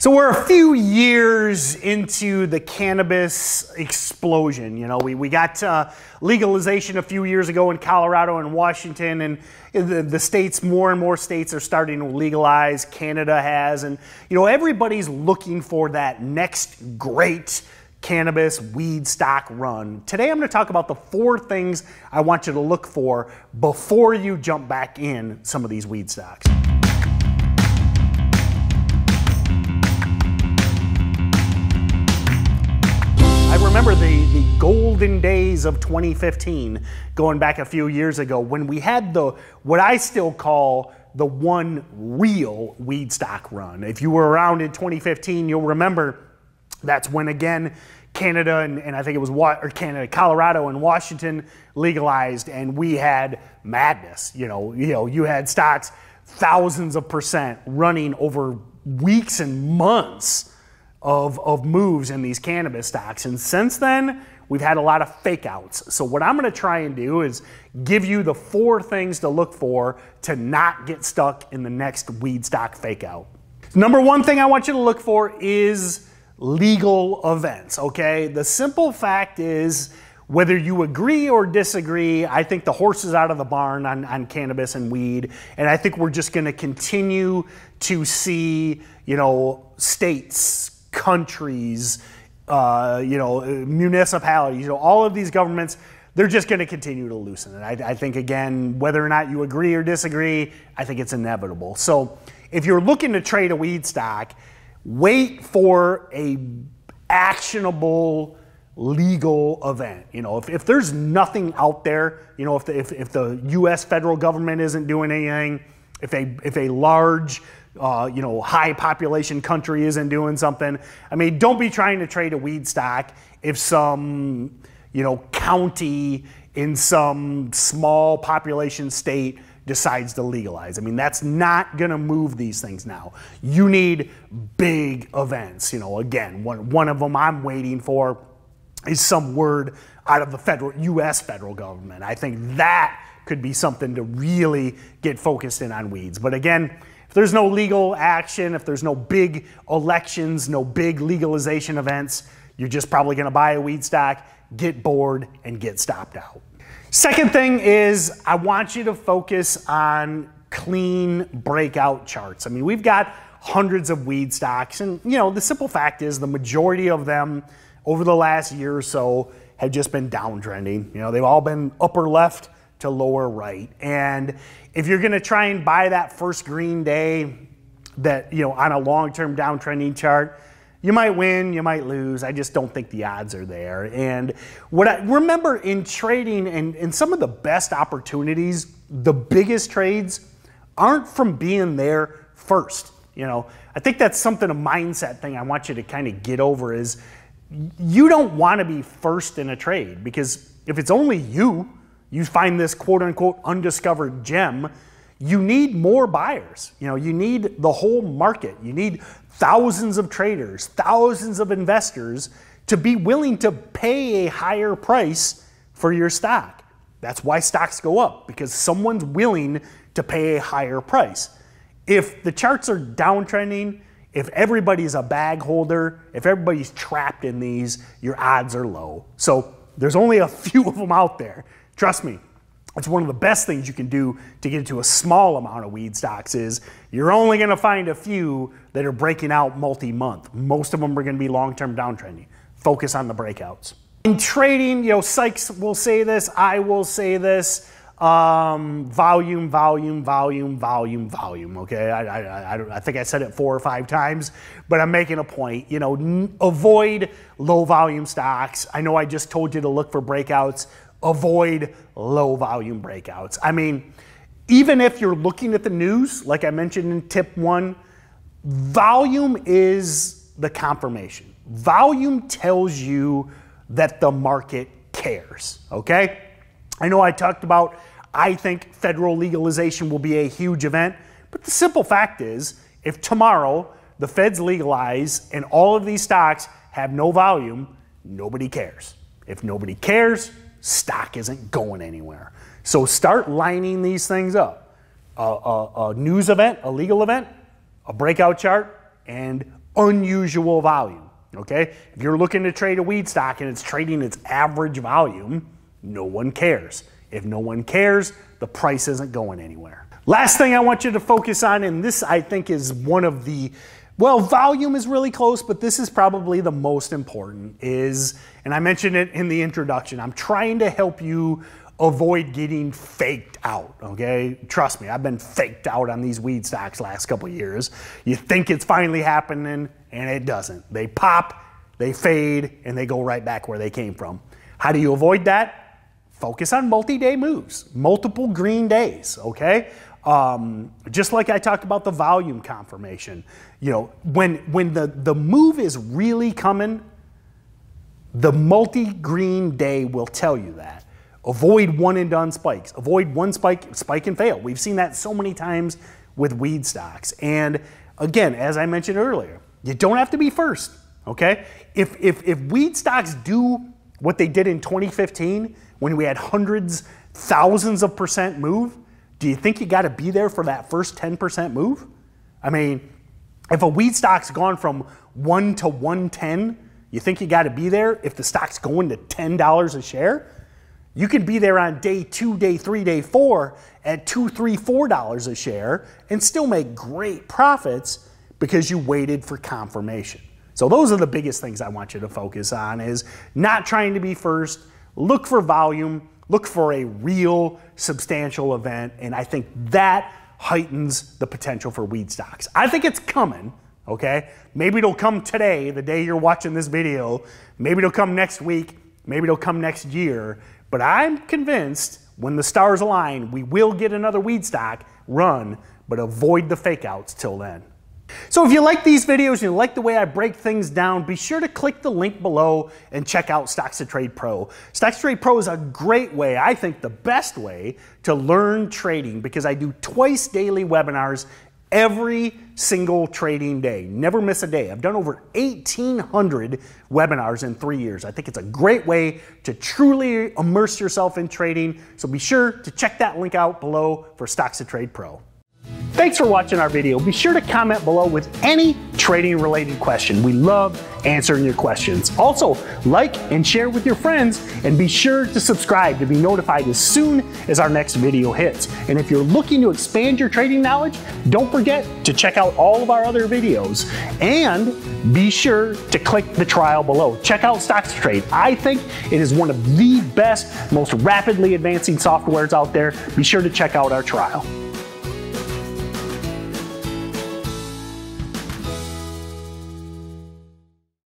So we're a few years into the cannabis explosion. You know, we, we got uh, legalization a few years ago in Colorado and Washington, and the, the states, more and more states are starting to legalize. Canada has, and you know, everybody's looking for that next great cannabis weed stock run. Today I'm going to talk about the four things I want you to look for before you jump back in some of these weed stocks. Golden days of 2015, going back a few years ago, when we had the what I still call the one real weed stock run. If you were around in 2015, you'll remember that's when again Canada and, and I think it was what or Canada, Colorado and Washington legalized, and we had madness. You know, you know, you had stocks thousands of percent running over weeks and months of, of moves in these cannabis stocks. And since then, we've had a lot of fake outs. So, what I'm going to try and do is give you the four things to look for to not get stuck in the next weed stock fake out. Number one thing I want you to look for is legal events, okay? The simple fact is, whether you agree or disagree, I think the horse is out of the barn on, on cannabis and weed. And I think we're just going to continue to see, you know, states, countries, uh, you know, municipalities, you know, all of these governments, they're just going to continue to loosen it. I, I, think, again, whether or not you agree or disagree, I think it's inevitable. So if you're looking to trade a weed stock, wait for a actionable legal event. You know, if, if there's nothing out there, you know, if the, if, if the U.S. federal government isn't doing anything, if a, if a large uh, you know, high population country isn't doing something. I mean, don't be trying to trade a weed stock if some, you know, county in some small population state decides to legalize. I mean, that's not going to move these things now. You need big events. You know, again, one, one of them I'm waiting for is some word out of the federal US federal government. I think that could be something to really get focused in on weeds. But again, if there's no legal action, if there's no big elections, no big legalization events, you're just probably going to buy a weed stock, get bored, and get stopped out. Second thing is, I want you to focus on clean breakout charts. I mean, we've got hundreds of weed stocks, and you know, the simple fact is the majority of them over the last year or so have just been downtrending. You know, they've all been upper left to lower right. And if you're going to try and buy that first green day that, you know, on a long-term downtrending chart, you might win, you might lose. I just don't think the odds are there. And what I remember in trading and, and some of the best opportunities, the biggest trades aren't from being there first. You know, I think that's something a mindset thing I want you to kind of get over is you don't want to be first in a trade because if it's only you, you find this quote unquote undiscovered gem, you need more buyers. You know, you need the whole market. You need thousands of traders, thousands of investors to be willing to pay a higher price for your stock. That's why stocks go up because someone's willing to pay a higher price. If the charts are downtrending, if everybody's a bag holder, if everybody's trapped in these, your odds are low. So there's only a few of them out there. Trust me, it's one of the best things you can do to get into a small amount of weed stocks is you're only going to find a few that are breaking out multi-month. Most of them are going to be long-term downtrending. Focus on the breakouts. In trading, you know, Sykes will say this, I will say this, um, volume, volume, volume, volume, volume. Okay, I, I, I, I, think I said it four or five times, but I'm making a point. You know, avoid low volume stocks. I know I just told you to look for breakouts avoid low volume breakouts. I mean, even if you're looking at the news, like I mentioned in tip one, volume is the confirmation. Volume tells you that the market cares, okay? I know I talked about, I think federal legalization will be a huge event, but the simple fact is, if tomorrow the feds legalize and all of these stocks have no volume, nobody cares. If nobody cares, stock isn't going anywhere. So start lining these things up. A, a, a, news event, a legal event, a breakout chart, and unusual volume. Okay? If you're looking to trade a weed stock and it's trading its average volume, no one cares. If no one cares, the price isn't going anywhere. Last thing I want you to focus on, and this I think is one of the well, volume is really close, but this is probably the most important is, and I mentioned it in the introduction, I'm trying to help you avoid getting faked out, okay? Trust me, I've been faked out on these weed stocks last couple years. You think it's finally happening, and it doesn't. They pop, they fade, and they go right back where they came from. How do you avoid that? Focus on multi-day moves, multiple green days, okay? Um, just like I talked about the volume confirmation, you know, when when the the move is really coming, the multi-green day will tell you that. Avoid one and done spikes. Avoid one spike, spike and fail. We've seen that so many times with weed stocks. And again, as I mentioned earlier, you don't have to be first. Okay? If if if weed stocks do what they did in 2015 when we had hundreds, thousands of percent move, do you think you got to be there for that first 10% move? I mean, if a weed stock's gone from 1 to 110, you think you got to be there if the stock's going to $10 a share? You can be there on day two, day three, day four at two, three, four dollars a share and still make great profits because you waited for confirmation. So those are the biggest things I want you to focus on is not trying to be first, look for volume, look for a real substantial event, and I think that heightens the potential for weed stocks. I think it's coming, okay? Maybe it'll come today, the day you're watching this video. Maybe it'll come next week. Maybe it'll come next year. But I'm convinced when the stars align, we will get another weed stock run, but avoid the fake outs till then. So if you like these videos and you like the way I break things down, be sure to click the link below and check out Stocks to Trade Pro. Stocks to Trade Pro is a great way, I think the best way, to learn trading because I do twice daily webinars every single trading day. Never miss a day. I've done over 1,800 webinars in three years. I think it's a great way to truly immerse yourself in trading. So be sure to check that link out below for Stocks to Trade Pro. Thanks for watching our video. Be sure to comment below with any trading related question. We love answering your questions. Also, like and share with your friends and be sure to subscribe to be notified as soon as our next video hits. And if you're looking to expand your trading knowledge, don't forget to check out all of our other videos and be sure to click the trial below. Check out Stocks Trade. I think it is one of the best, most rapidly advancing softwares out there. Be sure to check out our trial.